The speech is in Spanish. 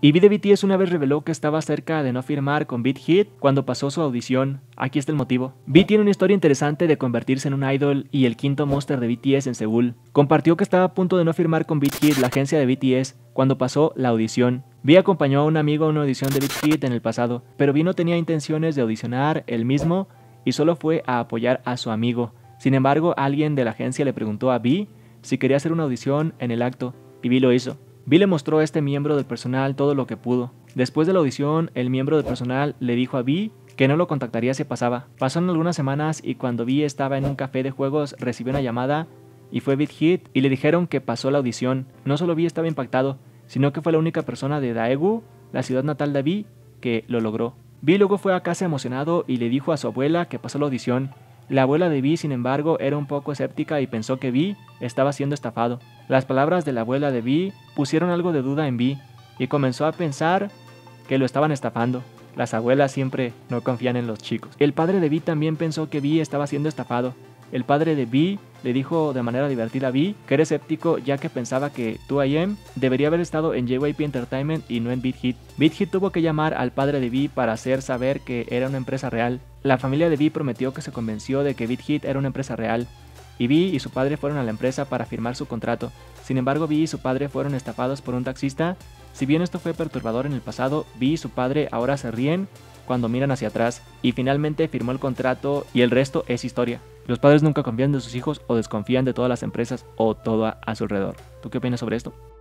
Y BTS una vez reveló que estaba cerca de no firmar con Beat Hit cuando pasó su audición. Aquí está el motivo. V tiene una historia interesante de convertirse en un idol y el quinto monster de BTS en Seúl. Compartió que estaba a punto de no firmar con Beat Hit, la agencia de BTS, cuando pasó la audición. V acompañó a un amigo a una audición de Beat Hit en el pasado, pero V no tenía intenciones de audicionar él mismo y solo fue a apoyar a su amigo. Sin embargo, alguien de la agencia le preguntó a V si quería hacer una audición en el acto, y V lo hizo. V le mostró a este miembro del personal todo lo que pudo. Después de la audición, el miembro del personal le dijo a V que no lo contactaría si pasaba. Pasaron algunas semanas y cuando V estaba en un café de juegos recibió una llamada y fue Beat Hit y le dijeron que pasó la audición. No solo V estaba impactado, sino que fue la única persona de Daegu, la ciudad natal de V, que lo logró. V luego fue a casa emocionado y le dijo a su abuela que pasó la audición la abuela de Vi, sin embargo, era un poco escéptica y pensó que Vi estaba siendo estafado. Las palabras de la abuela de Vi pusieron algo de duda en Vi y comenzó a pensar que lo estaban estafando. Las abuelas siempre no confían en los chicos. El padre de Vi también pensó que Vi estaba siendo estafado. El padre de Vi le dijo de manera divertida a Vi que era escéptico ya que pensaba que 2AM debería haber estado en JYP Entertainment y no en Beat Hit. Hit tuvo que llamar al padre de Vi para hacer saber que era una empresa real. La familia de Vi prometió que se convenció de que Beat Hit era una empresa real. Y Vi y su padre fueron a la empresa para firmar su contrato. Sin embargo, Vi y su padre fueron estafados por un taxista. Si bien esto fue perturbador en el pasado, Vi y su padre ahora se ríen cuando miran hacia atrás y finalmente firmó el contrato y el resto es historia. Los padres nunca confían de sus hijos o desconfían de todas las empresas o todo a su alrededor. ¿Tú qué opinas sobre esto?